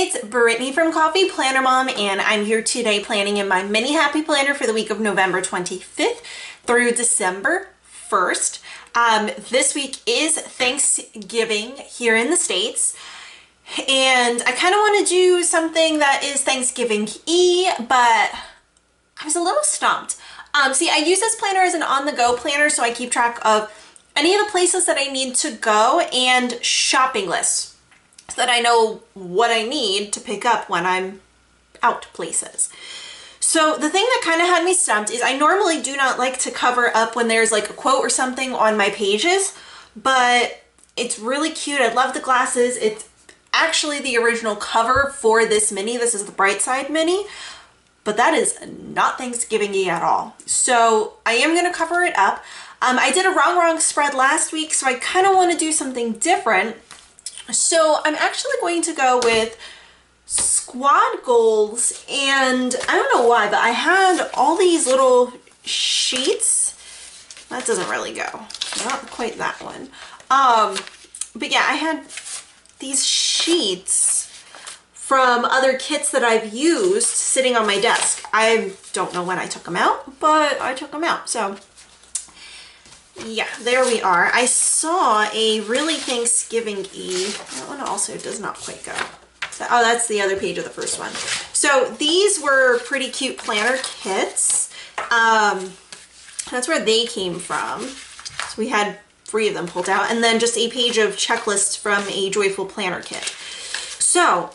it's Brittany from Coffee Planner Mom and I'm here today planning in my mini happy planner for the week of November 25th through December 1st. Um, this week is Thanksgiving here in the States and I kind of want to do something that is Thanksgiving-y, but I was a little stumped. Um, see, I use this planner as an on-the-go planner so I keep track of any of the places that I need to go and shopping lists so that I know what I need to pick up when I'm out places. So the thing that kind of had me stumped is I normally do not like to cover up when there's like a quote or something on my pages, but it's really cute. I love the glasses. It's actually the original cover for this mini. This is the Bright Side mini, but that is not Thanksgiving-y at all. So I am going to cover it up. Um, I did a Rongrong spread last week, so I kind of want to do something different. So I'm actually going to go with squad goals and I don't know why, but I had all these little sheets. That doesn't really go. Not quite that one. Um, but yeah, I had these sheets from other kits that I've used sitting on my desk. I don't know when I took them out, but I took them out. So yeah, there we are. I saw a really Thanksgiving-y. That one also does not quite go. So, oh, that's the other page of the first one. So these were pretty cute planner kits. Um, that's where they came from. So we had three of them pulled out. And then just a page of checklists from a Joyful Planner kit. So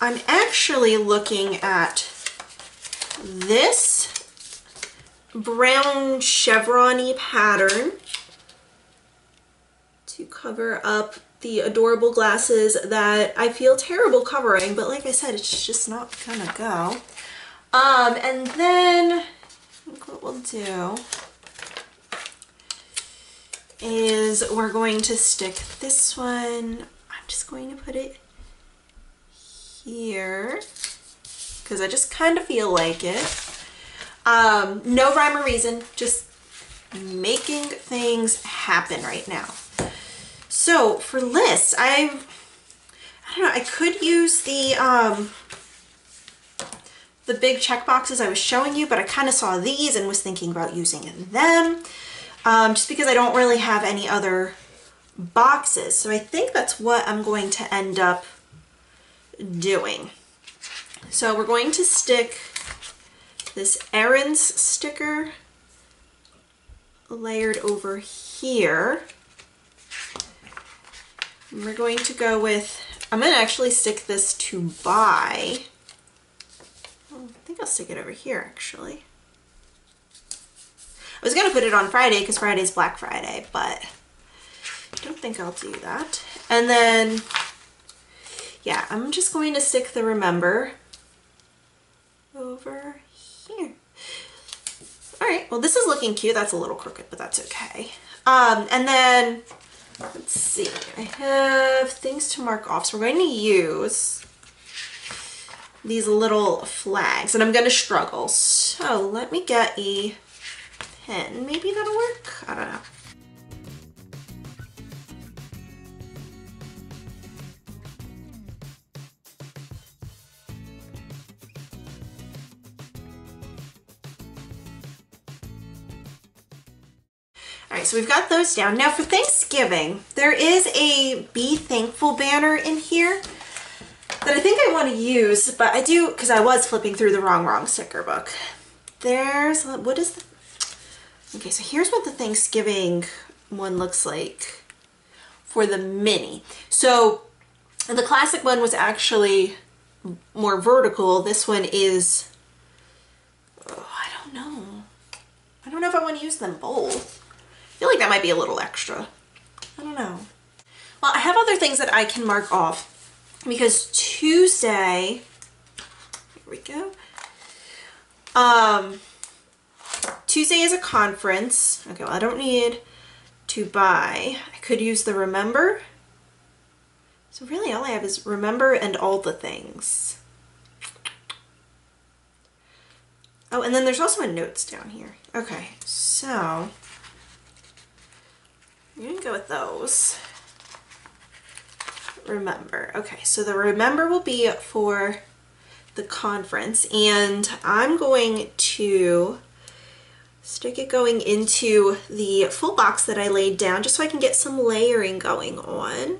I'm actually looking at this brown chevron pattern to cover up the adorable glasses that I feel terrible covering, but like I said, it's just not gonna go. Um, and then what we'll do is we're going to stick this one, I'm just going to put it here because I just kind of feel like it. Um, no rhyme or reason, just making things happen right now. So for lists, I, I don't know, I could use the, um, the big check boxes I was showing you, but I kind of saw these and was thinking about using them um, just because I don't really have any other boxes. So I think that's what I'm going to end up doing. So we're going to stick this errands sticker layered over here. And we're going to go with, I'm going to actually stick this to buy. Oh, I think I'll stick it over here actually. I was going to put it on Friday because Friday's Black Friday, but I don't think I'll do that. And then, yeah, I'm just going to stick the remember over here. All right, well, this is looking cute. That's a little crooked, but that's okay. Um, and then, let's see, I have things to mark off. So we're going to use these little flags, and I'm going to struggle. So let me get a pen. Maybe that'll work. I don't know. Right, so we've got those down. Now for Thanksgiving, there is a Be Thankful banner in here that I think I want to use, but I do, because I was flipping through the wrong, wrong sticker book. There's, what is the, okay, so here's what the Thanksgiving one looks like for the mini. So the classic one was actually more vertical. This one is, oh, I don't know. I don't know if I want to use them both feel like that might be a little extra. I don't know. Well, I have other things that I can mark off because Tuesday, here we go. Um, Tuesday is a conference. Okay, well, I don't need to buy. I could use the remember. So really all I have is remember and all the things. Oh, and then there's also a notes down here. Okay, so I'm gonna go with those. remember. Okay, so the remember will be for the conference and I'm going to stick it going into the full box that I laid down just so I can get some layering going on.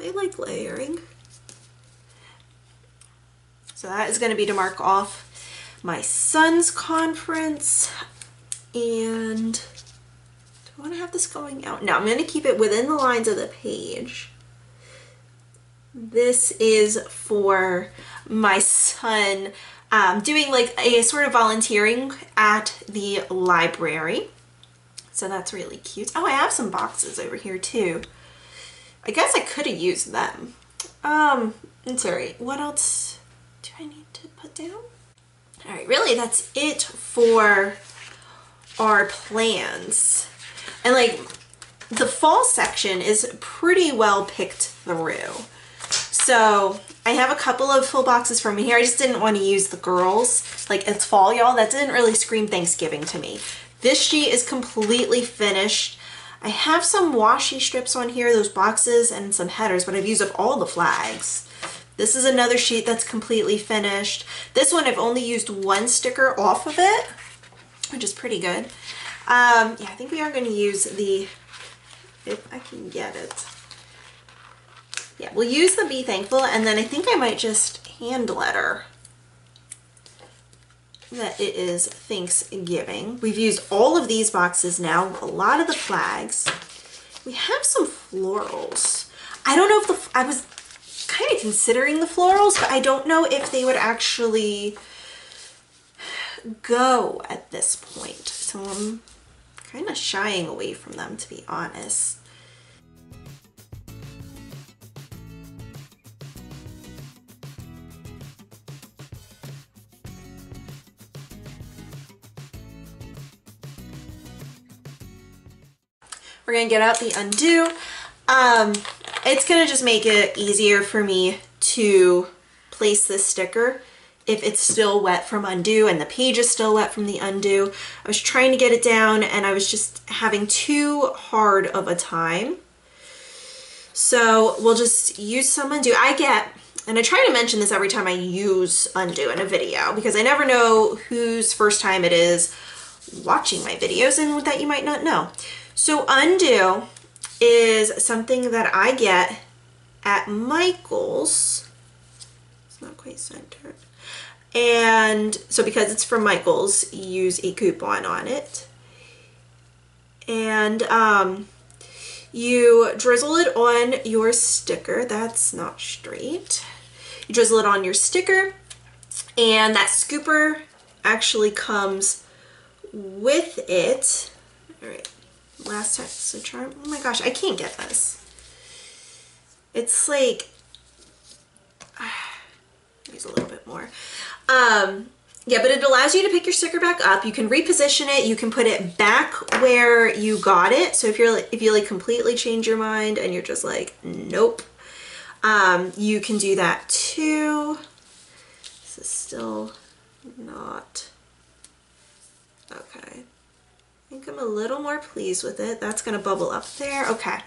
I like layering. So that is going to be to mark off my son's conference and I want to have this going out? Now I'm going to keep it within the lines of the page. This is for my son um, doing like a sort of volunteering at the library. So that's really cute. Oh, I have some boxes over here too. I guess I could have used them. Um, sorry, what else do I need to put down? All right, really that's it for our plans. And like the fall section is pretty well picked through. So I have a couple of full boxes from here. I just didn't want to use the girls. Like it's fall, y'all. That didn't really scream Thanksgiving to me. This sheet is completely finished. I have some washi strips on here, those boxes, and some headers, but I've used up all the flags. This is another sheet that's completely finished. This one I've only used one sticker off of it, which is pretty good. Um, yeah, I think we are going to use the, if I can get it. Yeah, we'll use the Be Thankful, and then I think I might just hand letter that it is Thanksgiving. We've used all of these boxes now, a lot of the flags. We have some florals. I don't know if the, I was kind of considering the florals, but I don't know if they would actually go at this point. So I'm kind of shying away from them, to be honest. We're gonna get out the Un-du. Um, it's gonna just make it easier for me to place this sticker if it's still wet from Un-du and the page is still wet from the Un-du. I was trying to get it down and I was just having too hard of a time. So we'll just use some Un-du. I get, and I try to mention this every time I use Un-du in a video because I never know whose first time it is watching my videos and that you might not know. So Un-du is something that I get at Michael's. It's not quite centered. And so because it's from Michael's, use a coupon on it. And um, you drizzle it on your sticker. That's not straight. You drizzle it on your sticker and that scooper actually comes with it. All right, last time, so charm. Oh my gosh, I can't get this. It's like, use a little bit more. Um, yeah, but it allows you to pick your sticker back up. You can reposition it. You can put it back where you got it. So if you're if you like completely change your mind and you're just like, nope, um, you can do that too. This is still not okay I think I'm a little more pleased with it. That's going to bubble up there. Okay.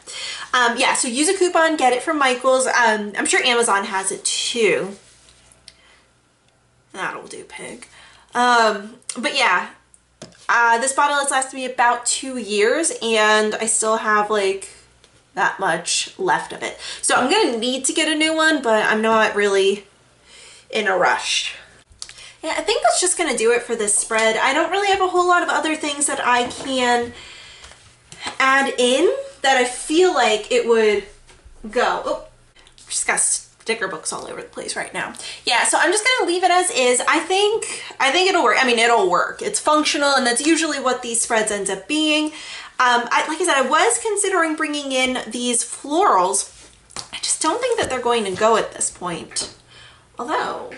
Um, yeah, so use a coupon, get it from Michael's. Um, I'm sure Amazon has it too. Do, pig. Um, but yeah, uh, this bottle has lasted me about two years and I still have like that much left of it. So I'm to need to get a new one, but I'm not really in a rush. Yeah, I think that's just to do it for this spread. I don't really have a whole lot of other things that I can add in that I feel like it would go. Oh, just got sticker books all over the place right now. Yeah, so I'm just to leave it as is. I think, I think it'll work. I mean, it'll work. It's functional and that's usually what these spreads end up being. Um, I, like I said, I was considering bringing in these florals. I just don't think that they're going to go at this point. Although,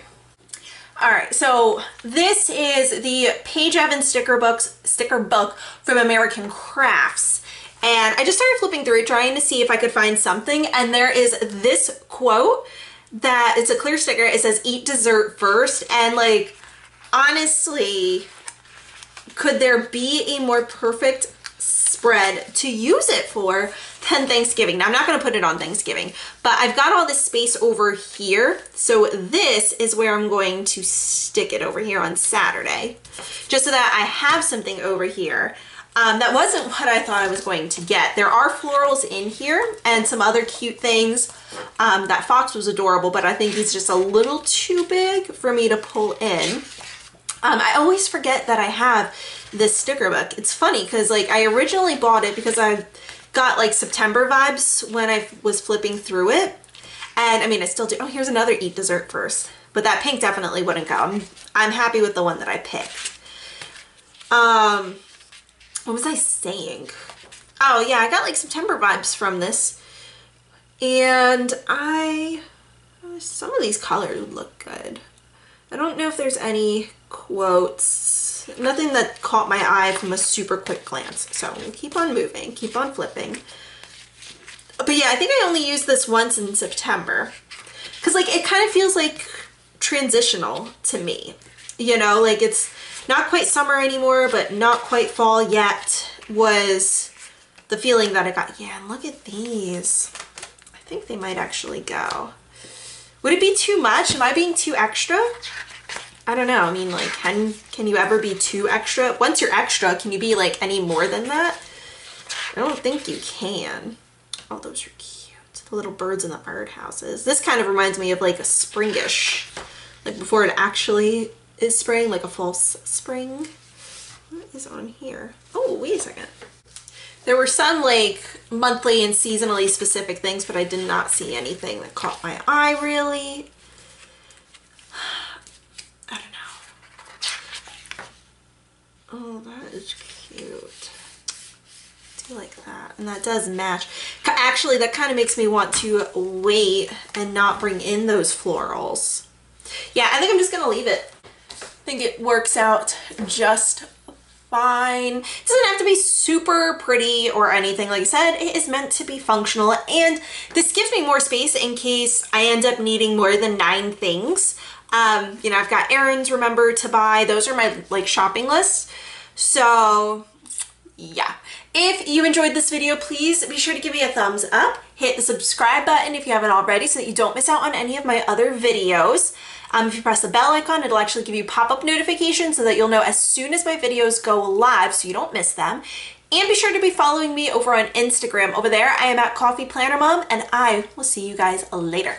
all right, so this is the Paige Evans sticker books sticker book from American Crafts. And I just started flipping through trying to see if I could find something. And there is this quote that it's a clear sticker. It says eat dessert first. And like, honestly, could there be a more perfect spread to use it for than Thanksgiving. Now I'm not gonna put it on Thanksgiving, but I've got all this space over here. So this is where I'm going to stick it over here on Saturday, just so that I have something over here. Um, that wasn't what I thought I was going to get. There are florals in here and some other cute things. Um, that fox was adorable, but I think he's just a little too big for me to pull in. Um, I always forget that I have this sticker book. It's funny because like I originally bought it because I got like September vibes when I was flipping through it. And I mean, I still do. Oh, here's another eat dessert first. But that pink definitely wouldn't go. I'm, I'm happy with the one that I picked. Um, what was I saying? Oh yeah, I got like September vibes from this. And I, some of these colors look good. I don't know if there's any quotes, nothing that caught my eye from a super quick glance. So keep on moving, keep on flipping. But yeah, I think I only used this once in September. Cause like, it kind of feels like transitional to me. You know, like it's, not quite summer anymore, but not quite fall yet was the feeling that I got. Yeah, and look at these. I think they might actually go. Would it be too much? Am I being too extra? I don't know. I mean, like, can can you ever be too extra? Once you're extra, can you be like any more than that? I don't think you can. Oh, those are cute. The little birds in the birdhouses. This kind of reminds me of like a springish, like before it actually is spring, like a false spring. What is on here? Oh, wait a second. There were some like monthly and seasonally specific things, but I did not see anything that caught my eye really. I don't know. Oh, that is cute. I do like that. And that does match. Actually, that kind of makes me want to wait and not bring in those florals. Yeah, I think I'm just going to leave it think it works out just fine. It doesn't have to be super pretty or anything. Like I said, it is meant to be functional and this gives me more space in case I end up needing more than nine things. Um, you know, I've got errands, remember, to buy. Those are my like shopping lists. So yeah. If you enjoyed this video, please be sure to give me a thumbs up. Hit the subscribe button if you haven't already so that you don't miss out on any of my other videos. Um, if you press the bell icon, it'll actually give you pop-up notifications so that you'll know as soon as my videos go live so you don't miss them. And be sure to be following me over on Instagram. Over there, I am at Coffee Planner Mom, and I will see you guys later.